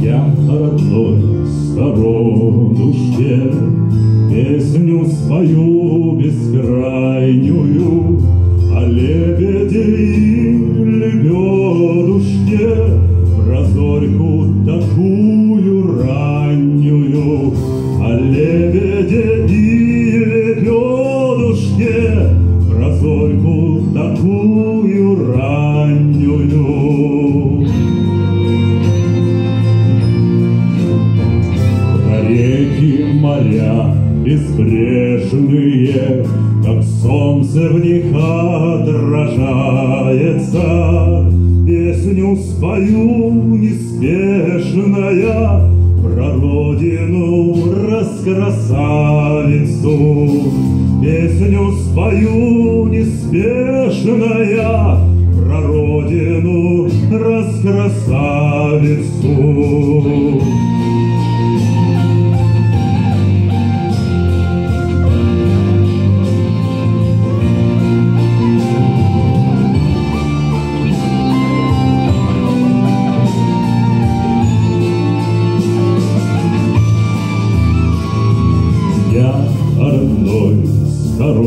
Я родной сторонушке Песню свою бескрайнюю О лебеде и лебедушке В разорьку такую раннюю О лебеде реки моря безбрежные, Как солнце в них отражается. Песню спою неспешная Про родину раскрасавицу. Песню спою неспешная Про родину раскрасавицу.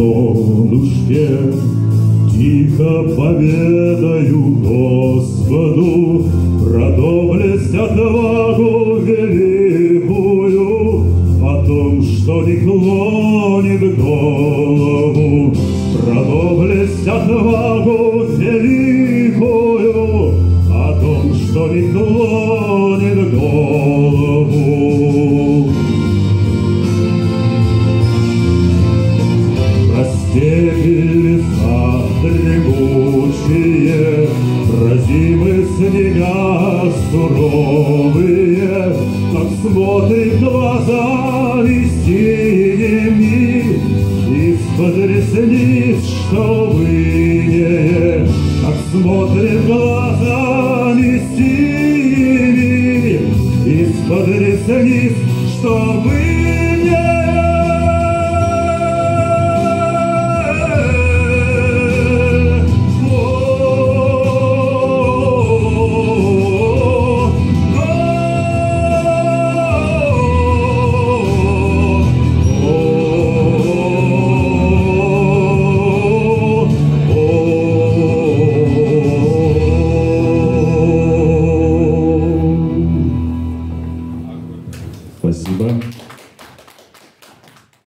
Сторонушке Тихо поведаю Господу Про доблесть отвагу великую О том, что не клонит голову Про доблесть отвагу великую зимы снега суровые, Как смотрит глазами синими Из-под ресниц, что вынее, Как смотрит глазами синими Из-под ресниц, что вынее.